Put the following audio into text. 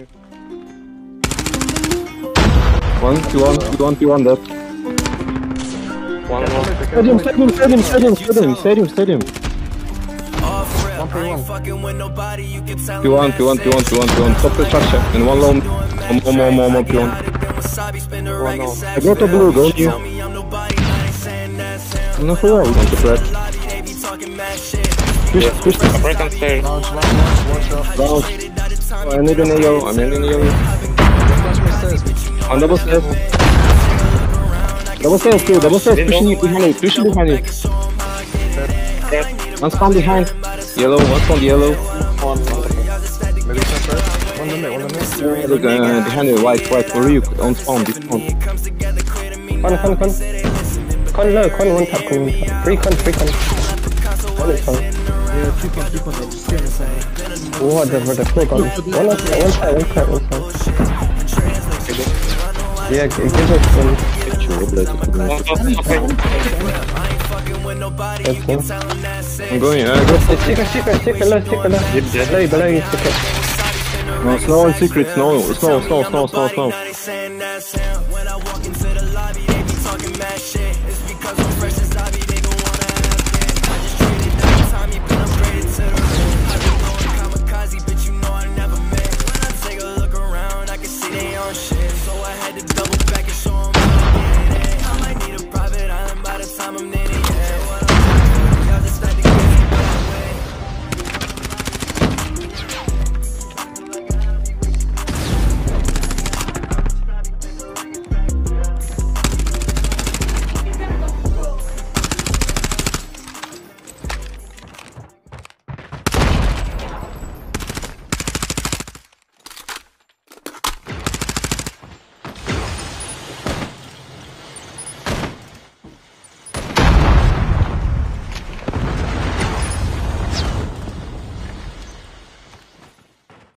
you. One, two, one, two, one, two, one, dead. One more. Stadium, stadium, stadium, stadium, stadium, stadium, stadium. One for one. Two, one, two, one, two, one, two, one, two, one. Stop the structure. And one low. One more, more, more, more, two, one. One more. I go to blue, go you. No, for where? Want to spread. Push, push, I break on stairs. One shot. bounce. Oh, I need an AO, I'm an AO. On double stairs. Double stairs too, double stairs, pushing you behind you, pushing behind you. One spawn behind. Yellow, one spawn yellow. One. Maybe first. One limit, one limit. Look, uh, behind you, white, white, for you, on spawn, this spawn. Con, con, con. Con low, con one tap, con one tap. Three con, three con. One is con. Yeah, three con, three con, they're just staying inside. Oh, the, the full con. One on side, one side, one side, one side. Yeah, it gives us some. Sure, blade, One top, okay. That's one. I'm going, uh, go. Secret, secret, secret, left, secret, left. Yep, dead. Below, below you, secret. No, snow and secret, snow, snow, snow, snow, snow, snow. shit, so I had to double back and show him